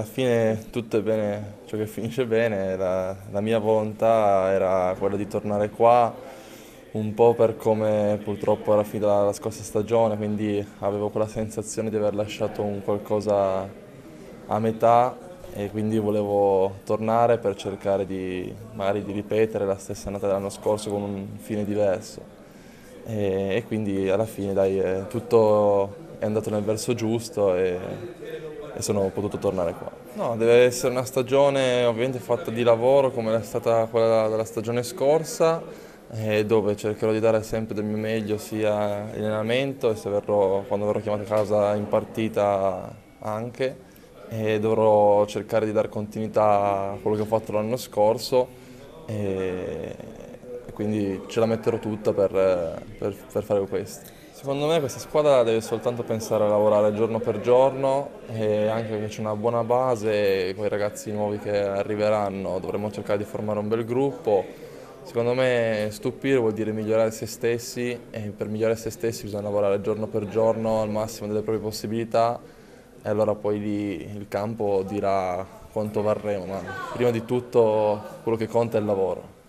fine tutto è bene ciò che finisce bene, la, la mia volontà era quella di tornare qua un po' per come purtroppo era finita la scorsa stagione, quindi avevo quella sensazione di aver lasciato un qualcosa a metà e quindi volevo tornare per cercare di, magari di ripetere la stessa annata dell'anno scorso con un fine diverso. E, e quindi alla fine dai, tutto è andato nel verso giusto e, e sono potuto tornare qua. No, deve essere una stagione ovviamente fatta di lavoro come è stata quella della stagione scorsa, eh, dove cercherò di dare sempre del mio meglio sia in allenamento e verrò, quando verrò chiamato a casa in partita anche e dovrò cercare di dare continuità a quello che ho fatto l'anno scorso e quindi ce la metterò tutta per, per, per fare questo. Secondo me questa squadra deve soltanto pensare a lavorare giorno per giorno e anche perché c'è una buona base con i ragazzi nuovi che arriveranno dovremo cercare di formare un bel gruppo. Secondo me stupire vuol dire migliorare se stessi e per migliorare se stessi bisogna lavorare giorno per giorno al massimo delle proprie possibilità e allora poi lì il campo dirà quanto varremo, ma prima di tutto quello che conta è il lavoro.